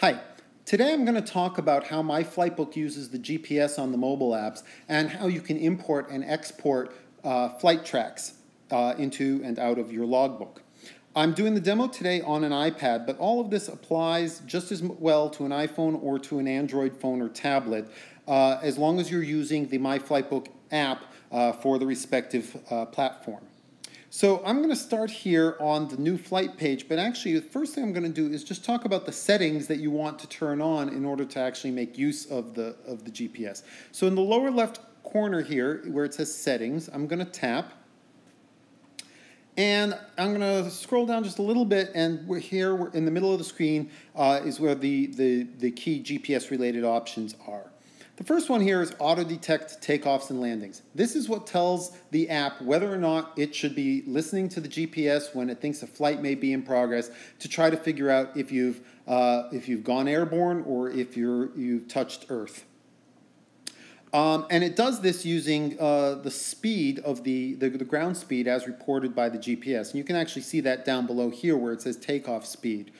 Hi, today I'm going to talk about how MyFlightbook uses the GPS on the mobile apps and how you can import and export uh, flight tracks uh, into and out of your logbook. I'm doing the demo today on an iPad, but all of this applies just as well to an iPhone or to an Android phone or tablet, uh, as long as you're using the My MyFlightbook app uh, for the respective uh, platform. So I'm going to start here on the new flight page, but actually the first thing I'm going to do is just talk about the settings that you want to turn on in order to actually make use of the, of the GPS. So in the lower left corner here, where it says settings, I'm going to tap. And I'm going to scroll down just a little bit, and we're here we're in the middle of the screen uh, is where the, the, the key GPS-related options are. The first one here is auto detect takeoffs and landings. This is what tells the app whether or not it should be listening to the GPS when it thinks a flight may be in progress to try to figure out if you've, uh, if you've gone airborne or if you're, you've touched Earth. Um, and it does this using uh, the speed of the, the, the, ground speed as reported by the GPS. And you can actually see that down below here where it says takeoff speed.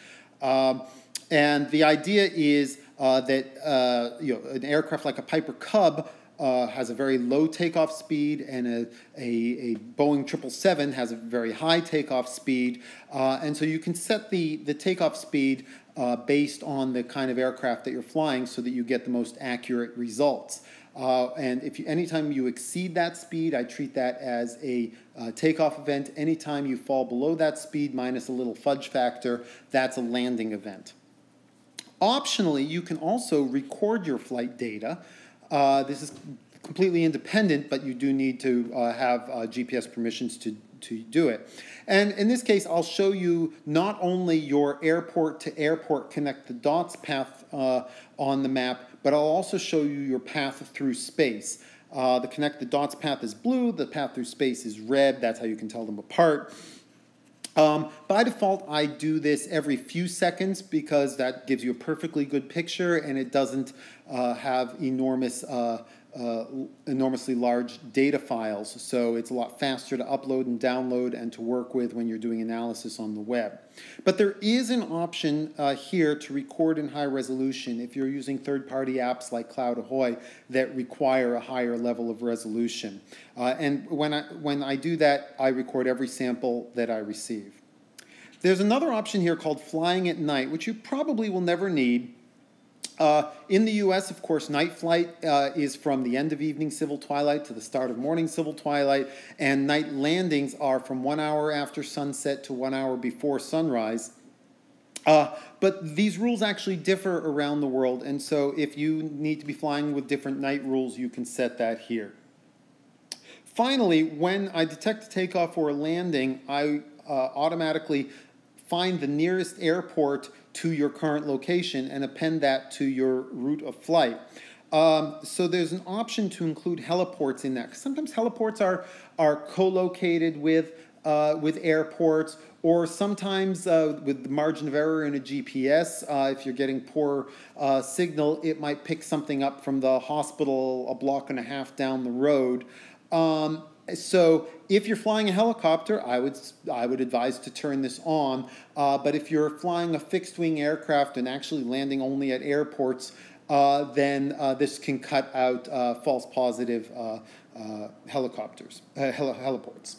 Um, and the idea is uh, that uh, you know, an aircraft like a Piper Cub uh, has a very low takeoff speed, and a, a, a, Boeing 777 has a very high takeoff speed. Uh, and so you can set the, the takeoff speed uh, based on the kind of aircraft that you're flying so that you get the most accurate results. Uh, and if you, anytime you exceed that speed, I treat that as a uh, takeoff event. Anytime you fall below that speed minus a little fudge factor, that's a landing event. Optionally, you can also record your flight data. Uh, this is completely independent, but you do need to uh, have uh, GPS permissions to, to do it. And in this case, I'll show you not only your airport to airport connect the dots path uh, on the map, but I'll also show you your path through space. Uh, the connect the dots path is blue, the path through space is red, that's how you can tell them apart. Um, by default, I do this every few seconds because that gives you a perfectly good picture and it doesn't uh, have enormous, uh, uh, enormously large data files. So it's a lot faster to upload and download and to work with when you're doing analysis on the web. But there is an option uh, here to record in high resolution if you're using third-party apps like CloudAhoy that require a higher level of resolution. Uh, and when I, when I do that, I record every sample that I receive. There's another option here called flying at night, which you probably will never need. Uh, in the US, of course, night flight uh, is from the end of evening civil twilight to the start of morning civil twilight, and night landings are from one hour after sunset to one hour before sunrise. Uh, but these rules actually differ around the world, and so if you need to be flying with different night rules, you can set that here. Finally, when I detect a takeoff or a landing, I uh, automatically find the nearest airport to your current location and append that to your route of flight. Um, so there's an option to include heliports in that. Sometimes heliports are, are co-located with, uh, with airports or sometimes uh, with the margin of error in a GPS, uh, if you're getting poor uh, signal, it might pick something up from the hospital a block and a half down the road. Um, so if you're flying a helicopter, I would, I would advise to turn this on. Uh, but if you're flying a fixed wing aircraft and actually landing only at airports, uh, then uh, this can cut out uh, false positive uh, uh, helicopters, hel heliports.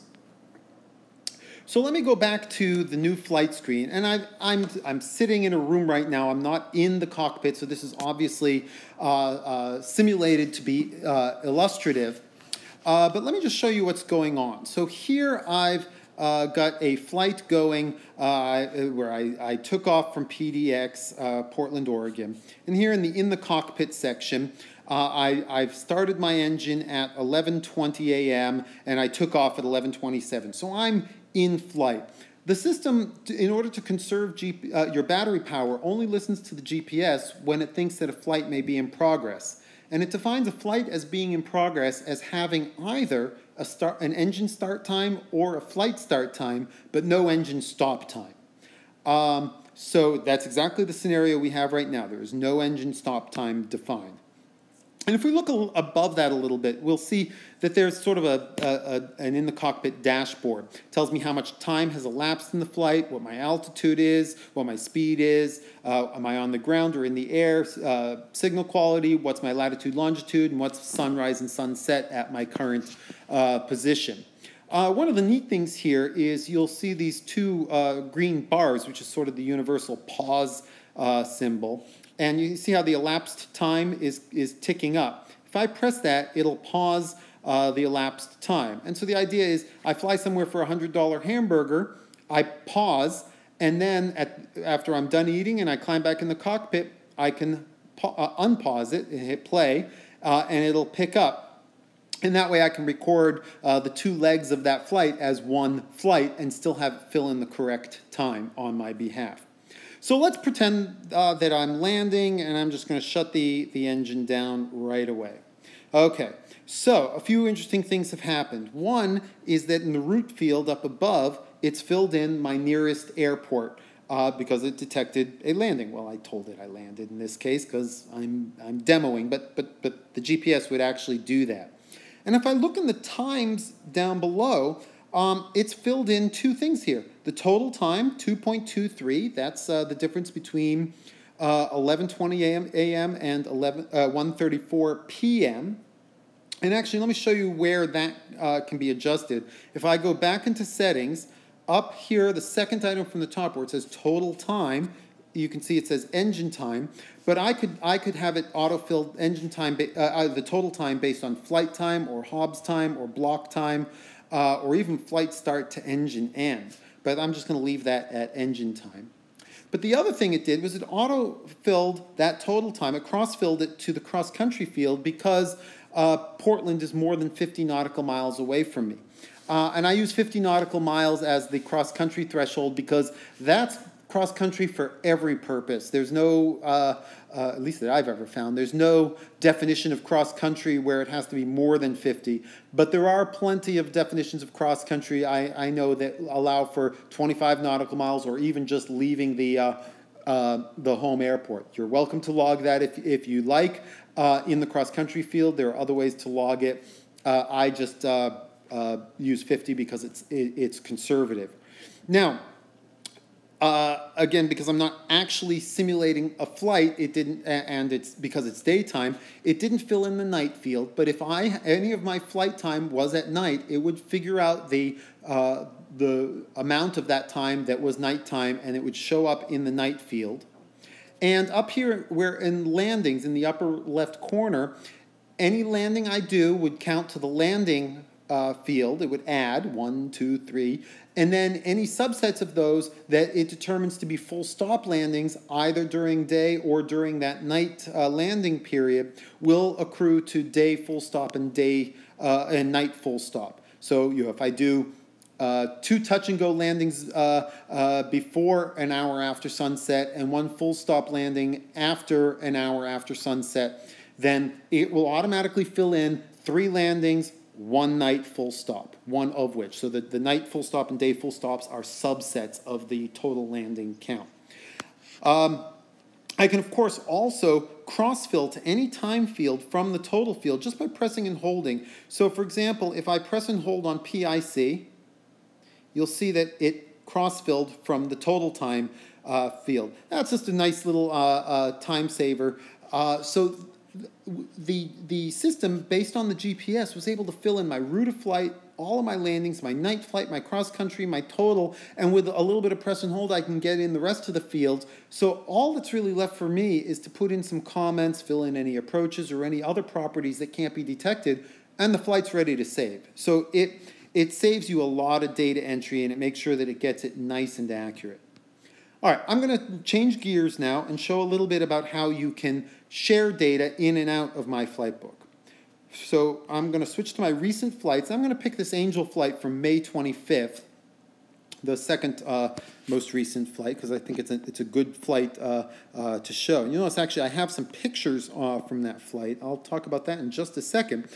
So let me go back to the new flight screen. And i am I'm, I'm sitting in a room right now. I'm not in the cockpit, so this is obviously simulated to be illustrative. Uh, but let me just show you what's going on. So here I've uh, got a flight going uh, where I, I, took off from PDX, uh, Portland, Oregon. And here in the in the cockpit section, uh, I, I've started my engine at 11:20 a.m. and I took off at 11:27. So I'm in flight. The system, in order to conserve G, uh, your battery power, only listens to the GPS when it thinks that a flight may be in progress and it defines a flight as being in progress as having either a start, an engine start time or a flight start time, but no engine stop time. Um, so that's exactly the scenario we have right now. There is no engine stop time defined. And if we look above that a little bit, we'll see that there's sort of a, a, a, an in the cockpit dashboard. It tells me how much time has elapsed in the flight, what my altitude is, what my speed is, uh, am I on the ground or in the air, uh, signal quality, what's my latitude, longitude, and what's sunrise and sunset at my current uh, position. Uh, one of the neat things here is you'll see these two uh, green bars, which is sort of the universal pause uh, symbol. And you see how the elapsed time is, is ticking up. If I press that, it'll pause uh, the elapsed time. And so the idea is I fly somewhere for a $100 hamburger, I pause, and then at, after I'm done eating and I climb back in the cockpit, I can uh, unpause it and hit play, uh, and it'll pick up and that way I can record uh, the two legs of that flight as one flight and still have fill in the correct time on my behalf. So let's pretend uh, that I'm landing and I'm just going to shut the, the engine down right away. Okay, so a few interesting things have happened. One is that in the route field up above, it's filled in my nearest airport. Uh, because it detected a landing. Well, I told it I landed in this case because I'm, I'm demoing, but, but, but the GPS would actually do that. And if I look in the times down below, um, it's filled in two things here. The total time, 2.23, that's uh, the difference between uh, 11.20 a.m. a.m. and 11, uh, 1.34 p.m. And actually, let me show you where that uh, can be adjusted. If I go back into settings, up here, the second item from the top where it says total time, you can see it says engine time, but I could I could have it autofill engine time, uh, uh, the total time based on flight time or Hobbs time or block time, uh, or even flight start to engine end. But I'm just going to leave that at engine time. But the other thing it did was it auto-filled that total time. It cross-filled it to the cross-country field because uh, Portland is more than 50 nautical miles away from me. Uh, and I use 50 nautical miles as the cross-country threshold because that's cross country for every purpose. There's no, uh, uh, at least that I've ever found, there's no definition of cross country where it has to be more than 50. But there are plenty of definitions of cross country I, I know that allow for 25 nautical miles or even just leaving the, uh, uh the home airport. You're welcome to log that if, if you like uh, in the cross country field. There are other ways to log it. Uh, I just use 50 because it's, it, it's conservative. Now, uh, again, because I'm not actually simulating a flight, it didn't, and it's because it's daytime, it didn't fill in the night field. But if I any of my flight time was at night, it would figure out the uh, the amount of that time that was nighttime, and it would show up in the night field. And up here, where in landings in the upper left corner, any landing I do would count to the landing uh, field. It would add one, two, three, and then any subsets of those that it determines to be full stop landings either during day or during that night uh, landing period will accrue to day full stop and day uh, and night full stop. So you know, if I do uh, two touch and go landings uh, uh, before an hour after sunset and one full stop landing after an hour after sunset, then it will automatically fill in three landings one night full stop, one of which. So that the night full stop and day full stops are subsets of the total landing count. Um, I can, of course, also cross-fill to any time field from the total field just by pressing and holding. So, for example, if I press and hold on PIC, you'll see that it cross-filled from the total time uh, field. That's just a nice little uh, uh, time saver. Uh, so the, the system, based on the GPS, was able to fill in my route of flight, all of my landings, my night flight, my cross country, my total, and with a little bit of press and hold, I can get in the rest of the fields. So all that's really left for me is to put in some comments, fill in any approaches or any other properties that can't be detected, and the flight's ready to save. So it, it saves you a lot of data entry and it makes sure that it gets it nice and accurate. All right, I'm going to change gears now and show a little bit about how you can share data in and out of MyFlightbook. So I'm going to switch to my recent flights. I'm going to pick this Angel flight from May 25th, the second uh, most recent flight, because I think it's a, it's a good flight uh, uh, to show. You notice actually I have some pictures uh, from that flight. I'll talk about that in just a second.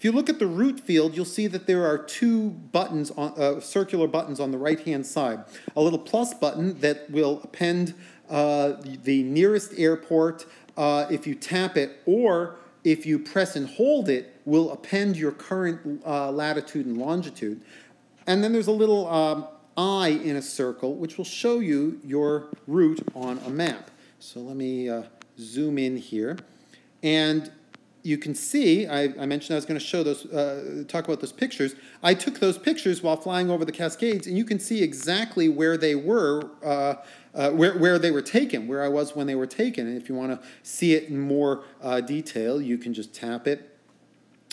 If you look at the route field, you'll see that there are two buttons, on, uh, circular buttons on the right-hand side. A little plus button that will append uh, the nearest airport uh, if you tap it, or if you press and hold it, will append your current uh, latitude and longitude. And then there's a little um, eye in a circle, which will show you your route on a map. So let me uh, zoom in here. And you can see, I, I mentioned I was going to show those, uh, talk about those pictures. I took those pictures while flying over the Cascades, and you can see exactly where they were, uh, uh, where, where they were taken, where I was when they were taken. And if you want to see it in more uh, detail, you can just tap it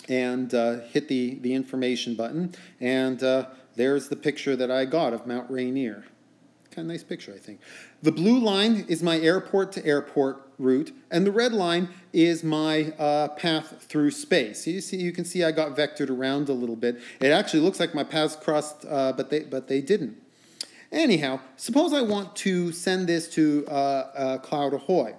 and uh, hit the, the information button. And uh, there's the picture that I got of Mount Rainier. Kind of nice picture, I think. The blue line is my airport to airport route, and the red line is my uh, path through space. You see, you can see I got vectored around a little bit. It actually looks like my paths crossed, uh, but they but they didn't. Anyhow, suppose I want to send this to uh, uh CloudAhoy.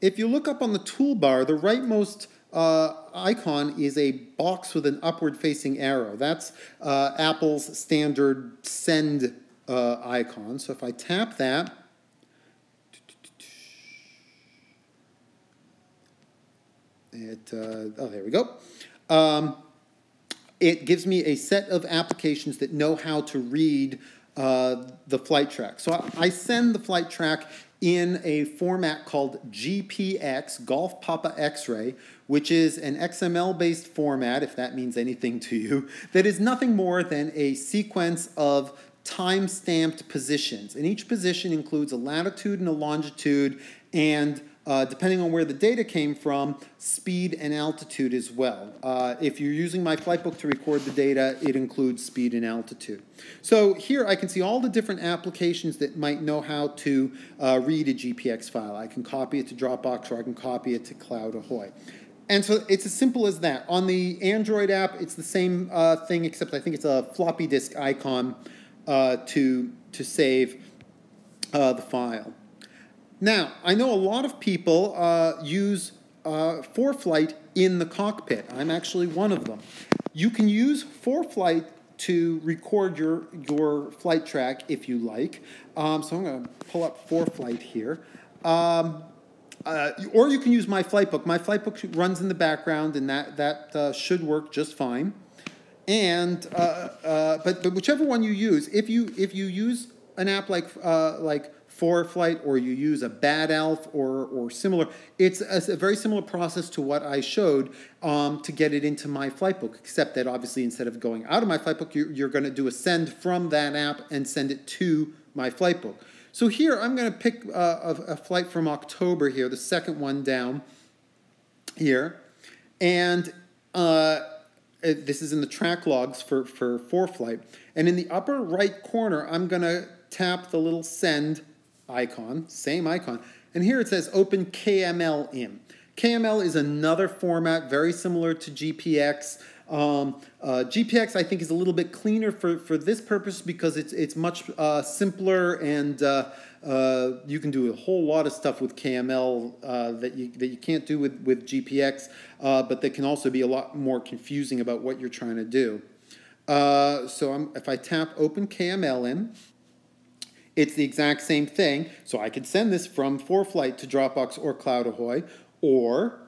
If you look up on the toolbar, the rightmost uh, icon is a box with an upward facing arrow. That's uh, Apple's standard send icon. So if I tap that, it, uh, oh, there we go. Um, it gives me a set of applications that know how to read uh, the flight track. So I, I send the flight track in a format called GPX, Golf Papa X-ray, which is an XML-based format, if that means anything to you, that is nothing more than a sequence of time-stamped positions. And each position includes a latitude and a longitude and uh, depending on where the data came from, speed and altitude as well. Uh, if you're using MyFlightbook to record the data, it includes speed and altitude. So here I can see all the different applications that might know how to uh, read a GPX file. I can copy it to Dropbox or I can copy it to CloudAhoy. And so it's as simple as that. On the Android app, it's the same uh, thing, except I think it's a floppy disk icon uh, to, to save uh, the file. Now, I know a lot of people uh, use uh, ForeFlight in the cockpit. I'm actually one of them. You can use ForeFlight to record your, your flight track if you like. Um, so I'm going to pull up ForeFlight here. Um, uh, or you can use MyFlightbook. My flight book runs in the background, and that, that uh, should work just fine. And uh, uh, but, but whichever one you use, if you if you use an app like uh, like ForeFlight or you use a Bad Elf or, or similar, it's a, a, very similar process to what I showed um, to get it into MyFlightbook, except that obviously instead of going out of MyFlightbook, you're, you're going to do a send from that app and send it to MyFlightbook. So here I'm going to pick uh, a, a flight from October here, the second one down here, and uh, this is in the track logs for, for flight. And in the upper right corner, I'm going to tap the little send icon, same icon, and here it says open KML in. KML is another format very similar to GPX. Um, uh, GPX I think is a little bit cleaner for, for this purpose because it's, it's much uh, simpler and uh, uh you can do a whole lot of stuff with KML uh, that, you, that you can't do with, with GPX, uh, but that can also be a lot more confusing about what you're trying to do. so I'm, if I tap open KML in, it's the exact same thing. So I could send this from ForeFlight to Dropbox or CloudAhoy, or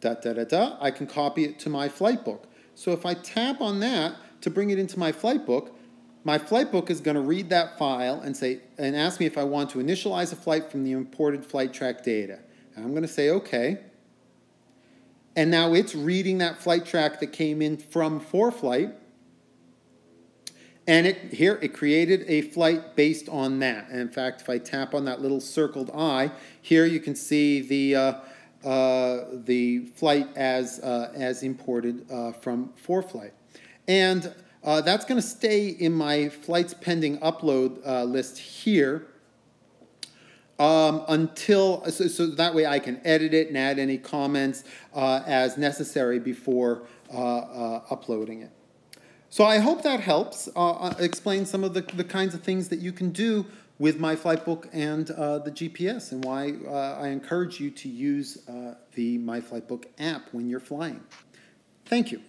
da da da da, I can copy it to MyFlightbook. So if I tap on that to bring it into MyFlightbook, my flight book is going to read that file and say and ask me if I want to initialize a flight from the imported flight track data. And I'm going to say okay. And now it's reading that flight track that came in from ForeFlight and it, here, it created a flight based on that. And in fact, if I tap on that little circled eye, here you can see the, uh, uh, the flight as, uh, as imported uh, from ForeFlight. And uh, that's going to stay in my flights pending upload uh, list here um, until, so, so, that way I can edit it and add any comments as necessary before uploading it. So I hope that helps uh, uh, explain some of the, the kinds of things that you can do with MyFlightbook and uh, the GPS and why uh, I encourage you to use uh, the MyFlightbook app when you're flying. Thank you.